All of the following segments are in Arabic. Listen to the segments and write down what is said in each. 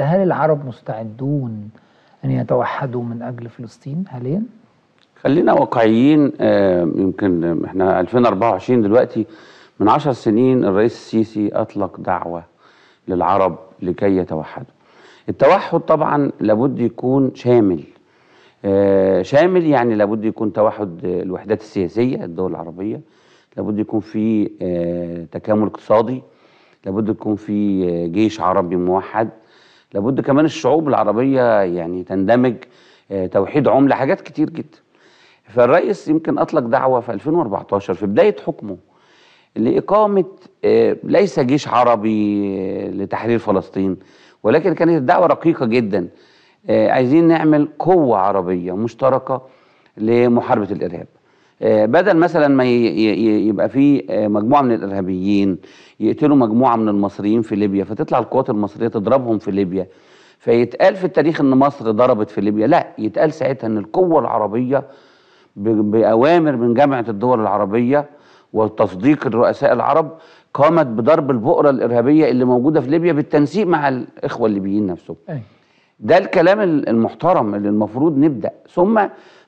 هل العرب مستعدون أن يتوحدوا من أجل فلسطين حاليا؟ خلينا واقعيين آه، يمكن إحنا 2024 دلوقتي من عشر سنين الرئيس السيسي أطلق دعوة للعرب لكي يتوحدوا. التوحد طبعا لابد يكون شامل. آه، شامل يعني لابد يكون توحد الوحدات السياسية الدول العربية. لابد يكون في آه، تكامل اقتصادي. لابد يكون في جيش عربي موحد. لابد كمان الشعوب العربية يعني تندمج آه، توحيد عملة حاجات كتير جدا. فالرئيس يمكن أطلق دعوة في 2014 في بداية حكمه لإقامة آه، ليس جيش عربي آه، لتحرير فلسطين. ولكن كانت الدعوة رقيقة جدا عايزين نعمل قوة عربية مشتركة لمحاربة الإرهاب. بدل مثلا ما يبقى في آه، مجموعة من الإرهابيين يقتلوا مجموعة من المصريين في ليبيا فتطلع القوات المصرية تضربهم في ليبيا فيتقال في التاريخ إن مصر ضربت في ليبيا لا يتقال ساعتها إن القوة العربية ب- بأوامر من جامعة الدول العربية وتصديق الرؤساء العرب قامت بضرب البؤرة الإرهابية اللي موجودة في ليبيا بالتنسيق مع الإخوة الليبيين نفسهم أي. ده الكلام ال- المحترم اللي المفروض نبدأ. ثم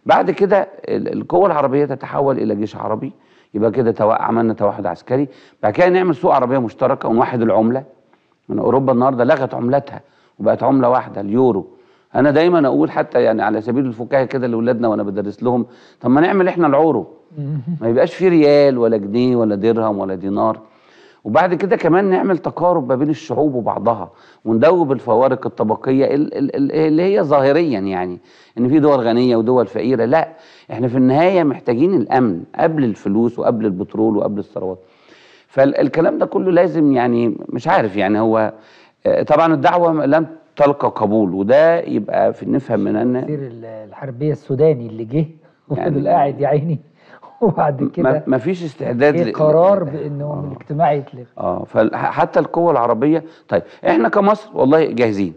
بعد كده ال- القوة العربية تتحول إلى جيش عربي يبقى كده تو- عملنا توحد عسكري. بعد كده نعمل سوق عربية مشتركة ونوحد العملة. من أوروبا النهاردة لغت عملتها وبقت عملة واحدة اليورو. أنا دايما أقول حتى يعني على سبيل الفكاهة كده لأولادنا وأنا بدرس لهم طب ما نعمل إحنا العورو ما يبقاش في ريال ولا جنيه ولا درهم ولا دينار. وبعد كده كمان نعمل تقارب ما بين الشعوب وبعضها وندوب الفوارق الطبقية ال- ال- ال- اللي هي ظاهريا يعني إن في دول غنية ودول فقيرة لا إحنا في النهاية محتاجين الأمن قبل الفلوس وقبل البترول وقبل الثروات. فالكلام ده كله لازم يعني مش عارف يعني هو آه، طبعا الدعوة لم تلقى قبول وده يبقى في نفهم من أن وزير ال- الحربية السوداني اللي جه يعني- قاعد يا عيني. وبعد كده ما فيش استعداد إيه ل- قرار بأنه الاجتماع يتلغي. آه فحتى القوة العربية طيب إحنا كمصر والله جاهزين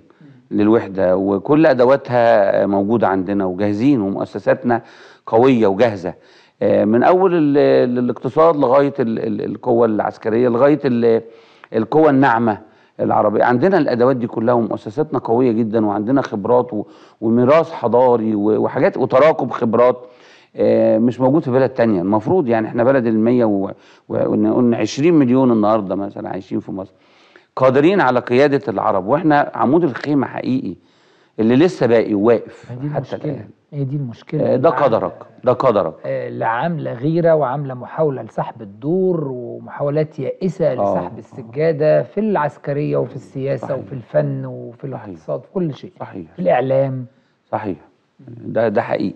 للوحدة وكل أدواتها موجودة عندنا وجاهزين ومؤسساتنا قوية وجاهزة. آه، من أول ال- ال- الاقتصاد لغاية ال- ال- القوة العسكرية لغاية ال- القوة الناعمة العربية. عندنا الأدوات دي كلها ومؤسساتنا قوية جدا وعندنا خبرات و- وميراث حضاري و- وحاجات وتراكم خبرات. آه، مش موجود في بلد تانية. المفروض يعني إحنا بلد المية و- و- وقلنا 20 مليون النهاردة مثلا عايشين في مصر. قادرين على قيادة العرب وإحنا عمود الخيمة حقيقي اللي لسه باقي واقف حتى الآن. هي دي المشكلة. آه، ده قدرك ده قدرك. آه، اللي عاملة غيرة وعاملة محاولة لسحب الدور ومحاولات يائسة لسحب آه. السجادة في العسكرية وفي السياسة صحيح. وفي الفن وفي. الاقتصاد في كل شيء. صحيح. في الإعلام. صحيح. ده ده حقيقي.